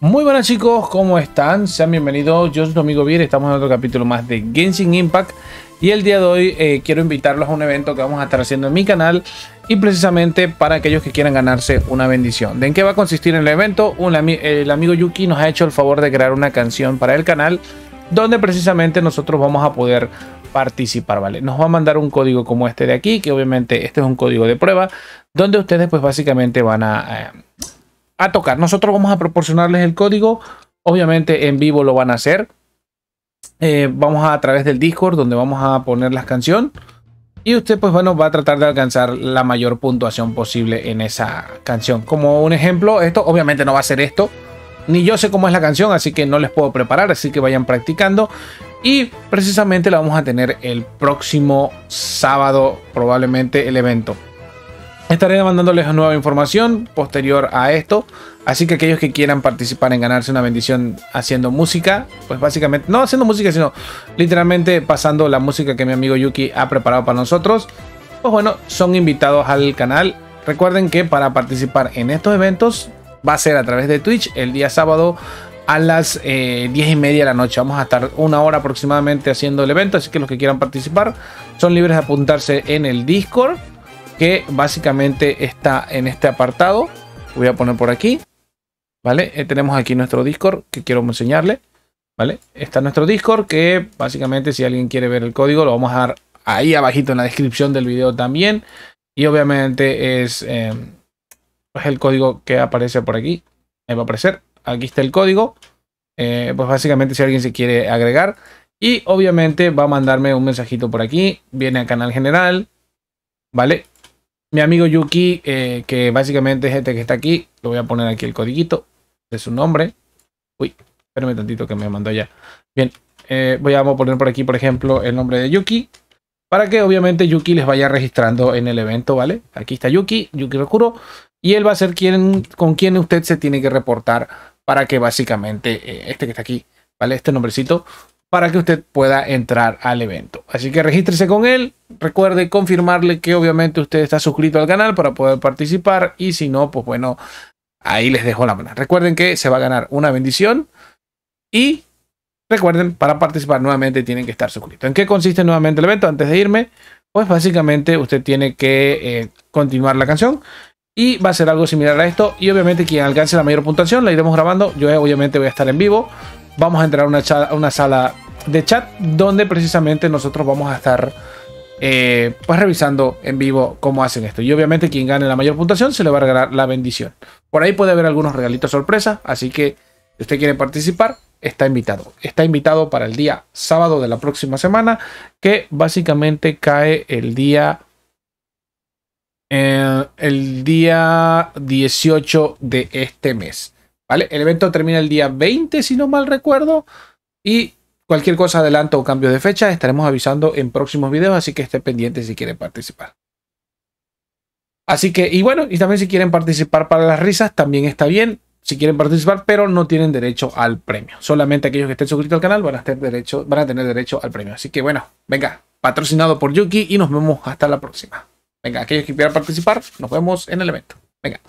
Muy buenas chicos, ¿cómo están? Sean bienvenidos, yo soy tu amigo Vier, estamos en otro capítulo más de Genshin Impact y el día de hoy eh, quiero invitarlos a un evento que vamos a estar haciendo en mi canal y precisamente para aquellos que quieran ganarse una bendición. ¿De en qué va a consistir el evento? El amigo Yuki nos ha hecho el favor de crear una canción para el canal donde precisamente nosotros vamos a poder participar, ¿vale? Nos va a mandar un código como este de aquí, que obviamente este es un código de prueba, donde ustedes pues básicamente van a... Eh, a tocar. Nosotros vamos a proporcionarles el código. Obviamente en vivo lo van a hacer. Eh, vamos a, través del Discord donde vamos a poner la canción. Y usted pues bueno va a tratar de alcanzar la mayor puntuación posible en esa canción. Como un ejemplo, esto obviamente no va a ser esto. Ni yo sé cómo es la canción, así que no les puedo preparar, así que vayan practicando. Y precisamente la vamos a tener el próximo sábado, probablemente el evento. Estaré mandándoles nueva información posterior a esto. Así que aquellos que quieran participar en ganarse una bendición haciendo música, pues básicamente, no haciendo música, sino literalmente pasando la música que mi amigo Yuki ha preparado para nosotros, pues bueno, son invitados al canal. Recuerden que para participar en estos eventos va a ser a través de Twitch el día sábado a las eh, 10 y media de la noche. Vamos a estar una hora aproximadamente haciendo el evento, así que los que quieran participar son libres de apuntarse en el Discord que básicamente está en este apartado. Voy a poner por aquí. ¿Vale? Eh, tenemos aquí nuestro Discord que quiero enseñarle. ¿Vale? Está nuestro Discord que básicamente si alguien quiere ver el código lo vamos a dar ahí abajito en la descripción del video también. Y obviamente es, eh, el código que aparece por aquí. Ahí va a aparecer. Aquí está el código. Eh, pues básicamente si alguien se quiere agregar. Y obviamente va a mandarme un mensajito por aquí. Viene al canal general. ¿Vale? Mi amigo Yuki, eh, que básicamente es este que está aquí, lo voy a poner aquí el codiguito de su nombre. Uy, espérame tantito que me mandó ya. Bien, eh, voy a poner por aquí, por ejemplo, el nombre de Yuki. Para que obviamente Yuki les vaya registrando en el evento, ¿vale? Aquí está Yuki, Yuki Rokuro. Y él va a ser quien, con quien usted se tiene que reportar para que básicamente, eh, este que está aquí, ¿vale? Este nombrecito, para que usted pueda entrar al evento. Así que regístrese con él. Recuerde confirmarle que obviamente usted está suscrito al canal para poder participar. Y si no, pues bueno, ahí les dejo la mano. Recuerden que se va a ganar una bendición. Y recuerden, para participar nuevamente tienen que estar suscritos. ¿En qué consiste nuevamente el evento? Antes de irme, pues básicamente usted tiene que eh, continuar la canción. Y va a ser algo similar a esto. Y obviamente quien alcance la mayor puntuación la iremos grabando. Yo obviamente voy a estar en vivo vamos a entrar a una sala de chat donde precisamente nosotros vamos a estar eh, pues revisando en vivo cómo hacen esto. Y obviamente quien gane la mayor puntuación se le va a regalar la bendición. Por ahí puede haber algunos regalitos sorpresa, así que si usted quiere participar, está invitado. Está invitado para el día sábado de la próxima semana, que básicamente cae el día... Eh, el día 18 de este mes. ¿Vale? El evento termina el día 20, si no mal recuerdo. Y cualquier cosa, adelanto o cambio de fecha, estaremos avisando en próximos videos, así que esté pendiente si quieren participar. Así que, y bueno, y también si quieren participar para las risas, también está bien. Si quieren participar, pero no tienen derecho al premio. Solamente aquellos que estén suscritos al canal van a, tener derecho, van a tener derecho al premio. Así que bueno, venga, patrocinado por Yuki y nos vemos hasta la próxima. Venga, aquellos que quieran participar, nos vemos en el evento. Venga.